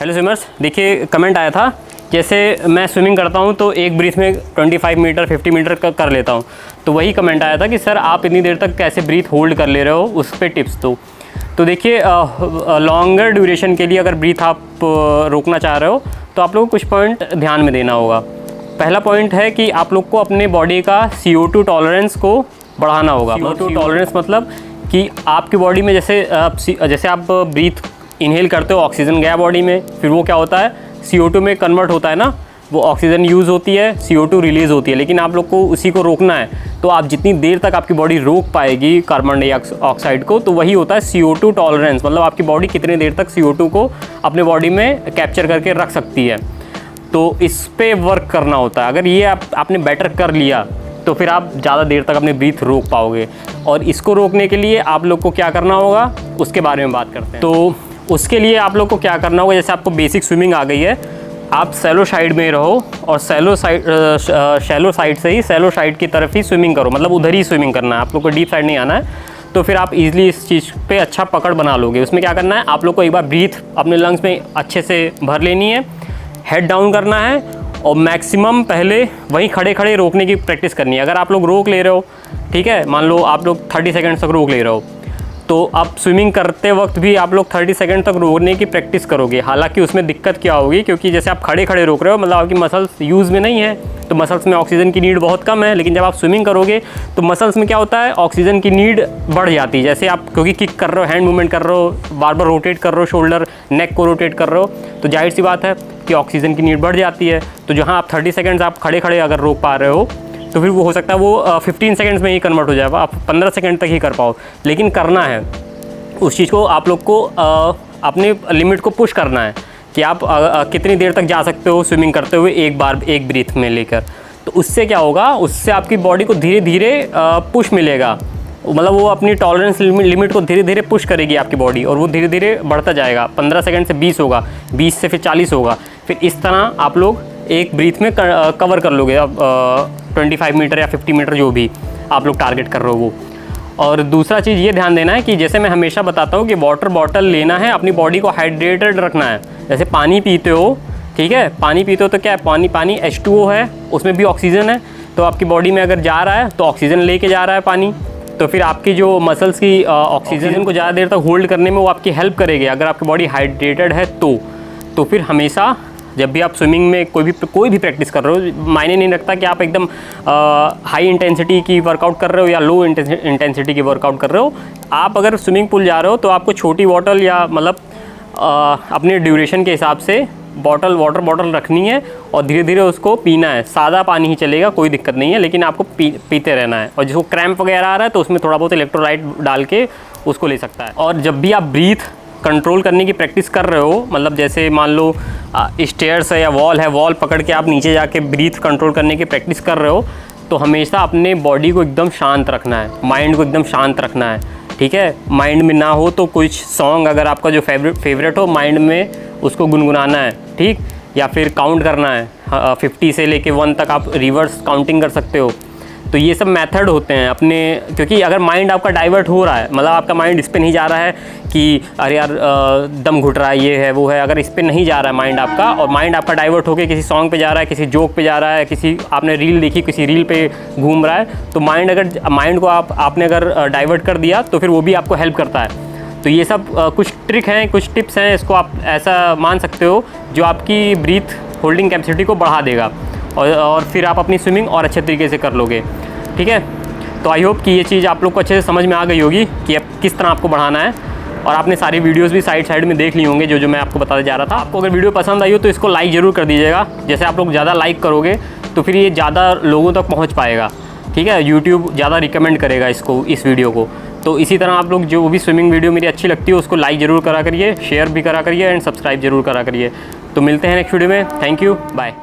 Hello swimmers देखिए comment आया था जैसे मैं स्विमिंग करता हूँ तो एक ब्रीथ में 25 मीटर 50 मीटर का कर लेता हूँ। तो वही कमेंट आया था कि सर आप इतनी देर तक कैसे ब्रीथ होल्ड कर ले रहे हो उस पर टिप्स दो तो देखिए लॉन्गर ड्यूरेशन के लिए अगर ब्रीथ आप रोकना चाह रहे हो तो आप लोग को कुछ पॉइंट ध्यान में देना होगा। पहला पॉइंट है कि आप लोग को अपने बॉडी का सी टॉलरेंस को बढ़ाना होगा। सी टॉलरेंस मतलब कि आपकी बॉडी में जैसे आप जैसे आप ब्रीथ इनहेल करते हो ऑक्सीजन गया बॉडी में, फिर वो क्या होता है? सी में कन्वर्ट होता है ना? वो ऑक्सीजन यूज़ होती है सी रिलीज़ होती है, लेकिन आप लोग को उसी को रोकना है। तो आप जितनी देर तक आपकी बॉडी रोक पाएगी कार्बन डाइऑक्साइड को तो वही होता है सी टॉलरेंस मतलब आपकी बॉडी कितनी देर तक सी को अपने बॉडी में कैप्चर करके रख सकती है। तो इस पर वर्क करना होता है। अगर ये आप, आपने बेटर कर लिया तो फिर आप ज़्यादा देर तक अपने ब्रीथ रोक पाओगे। और इसको रोकने के लिए आप लोग को क्या करना होगा, उसके बारे में बात करते हैं। तो उसके लिए आप लोग को क्या करना होगा, जैसे आपको बेसिक स्विमिंग आ गई है, आप सेलो साइड में रहो और सेलो साइड शैलो साइड से ही सेलो साइड की तरफ़ ही स्विमिंग करो। मतलब उधर ही स्विमिंग करना है, आप लोग को डीप साइड नहीं आना है। तो फिर आप इजीली इस चीज़ पे अच्छा पकड़ बना लोगे। उसमें क्या करना है, आप लोग को एक बार ब्रीथ अपने लंग्स में अच्छे से भर लेनी है। हेड डाउन करना है और मैक्सिमम पहले वहीं खड़े खड़े रोकने की प्रैक्टिस करनी है। अगर आप लोग रोक ले रहे हो, ठीक है? मान लो आप लोग थर्टी सेकेंड्स तक रोक ले रहे हो तो आप स्विमिंग करते वक्त भी आप लोग 30 सेकंड तक रोकने की प्रैक्टिस करोगे। हालाँकि उसमें दिक्कत क्या होगी? क्योंकि जैसे आप खड़े खड़े रोक रहे हो मतलब आपकी मसल्स यूज़ में नहीं है तो मसल्स में ऑक्सीजन की नीड बहुत कम है, लेकिन जब आप स्विमिंग करोगे तो मसल्स में क्या होता है? ऑक्सीजन की नीड बढ़ जाती है। जैसे आप क्योंकि किक कर रहे हो, हैंड मूवमेंट कर रहे हो बार बार रोटेट कर रहे हो, शोल्डर, नेक को रोटेट कर रहे हो तो ज़ाहिर सी बात है कि ऑक्सीजन की नीड बढ़ जाती है तो जहाँ आप थर्टी सेकेंड्स आप खड़े खड़े अगर रोक पा रहे हो तो फिर वो हो सकता है वो फिफ्टीन सेकेंड्स में ही कन्वर्ट हो जाएगा, आप पंद्रह सेकेंड तक ही कर पाओ। लेकिन करना है, उस चीज़ को आप लोग को अपने लिमिट को पुश करना है कि आप कितनी देर तक जा सकते हो स्विमिंग करते हुए एक बार, एक ब्रीथ में लेकर। तो उससे क्या होगा, उससे आपकी बॉडी को धीरे धीरे पुश मिलेगा। मतलब वो अपनी टॉलरेंस लिमिट को धीरे धीरे पुश करेगी आपकी बॉडी और वो धीरे धीरे बढ़ता जाएगा। 15 सेकंड से 20 होगा 20 से फिर 40 होगा। फिर इस तरह आप लोग एक ब्रीथ में कवर कर लोगे अब ट्वेंटी फाइव मीटर या फिफ्टी मीटर जो भी आप लोग टारगेट कर रहे हो वो। और दूसरा चीज़ ये ध्यान देना है कि जैसे मैं हमेशा बताता हूँ कि वाटर बॉटल लेना है अपनी बॉडी को हाइड्रेटेड रखना है। जैसे पानी पीते हो ठीक है? पानी पीते हो तो क्या है? पानी पानी एच है उसमें भी ऑक्सीजन है। तो आपकी बॉडी में अगर जा रहा है तो ऑक्सीजन लेके जा रहा है पानी। तो फिर आपकी जो मसल्स की ऑक्सीजन को ज़्यादा देर तक होल्ड करने में वो आपकी हेल्प करेगी। अगर आपकी बॉडी हाइड्रेटेड है तो। तो फिर हमेशा जब भी आप स्विमिंग में कोई भी कोई भी प्रैक्टिस कर रहे हो, मायने नहीं रखता कि आप एकदम हाई इंटेंसिटी की वर्कआउट कर रहे हो या लो इंटेंसिटी की वर्कआउट कर रहे हो। आप अगर स्विमिंग पूल जा रहे हो तो आपको छोटी बॉटल या मतलब अपने ड्यूरेशन के हिसाब से बॉटल वाटर बॉटल रखनी है और धीरे धीरे उसको पीना है। सादा पानी ही चलेगा, कोई दिक्कत नहीं है, लेकिन आपको पी पीते रहना है। और जिसको क्रैम्प वगैरह आ रहा है तो उसमें थोड़ा बहुत इलेक्ट्रोलाइट डाल के उसको ले सकता है। और जब भी आप ब्रीथ कंट्रोल करने की प्रैक्टिस कर रहे हो? मतलब जैसे मान लो स्टेयर्स है या वॉल है वॉल पकड़ के आप नीचे जाके ब्रीथ कंट्रोल करने की प्रैक्टिस कर रहे हो तो हमेशा अपने बॉडी को एकदम शांत रखना है माइंड को एकदम शांत रखना है, ठीक है? माइंड में ना हो तो कुछ सॉन्ग अगर आपका जो फेवरेट फेवरेट हो माइंड में उसको गुनगुनाना है, ठीक? या फिर काउंट करना है फिफ्टी से लेके वन तक आप रिवर्स काउंटिंग कर सकते हो। तो ये सब मेथड होते हैं अपने, क्योंकि अगर माइंड आपका डाइवर्ट हो रहा है मतलब आपका माइंड इस पर नहीं जा रहा है कि अरे यार दम घुट रहा है, ये है, वो है, अगर इस पर नहीं जा रहा है माइंड आपका, और माइंड आपका डाइवर्ट होकर किसी सॉन्ग पे जा रहा है, किसी जोक पे जा रहा है, किसी, आपने रील देखी, किसी रील पे घूम रहा है तो माइंड अगर, माइंड को आप, आपने अगर डाइवर्ट कर दिया तो फिर वो भी आपको हेल्प करता है। तो ये सब कुछ ट्रिक हैं, कुछ टिप्स हैं, इसको आप ऐसा मान सकते हो, जो आपकी ब्रीथ होल्डिंग कैपेसिटी को बढ़ा देगा। और और फिर आप अपनी स्विमिंग और अच्छे तरीके से कर लोगे। ठीक है? तो आई होप कि ये चीज़ आप लोग को अच्छे से समझ में आ गई होगी कि अब किस तरह आपको बढ़ाना है। और आपने सारी वीडियोस भी साइड साइड में देख ली होंगे, जो जो मैं आपको बताने जा रहा था। आपको अगर वीडियो पसंद आई हो तो इसको लाइक ज़रूर कर दीजिएगा। जैसे आप लोग ज़्यादा लाइक करोगे तो फिर ये ज़्यादा लोगों तक पहुँच पाएगा। ठीक है? यूट्यूब ज़्यादा रिकमेंड करेगा इसको, इस वीडियो को। तो इसी तरह आप लोग जो भी स्विमिंग वीडियो मेरी अच्छी लगती है, उसको लाइक ज़रूर करा करिए शेयर भी करा करिए एंड सब्सक्राइब ज़रूर करा करिए। तो मिलते हैं नेक्स्ट वीडियो में। Thank you bye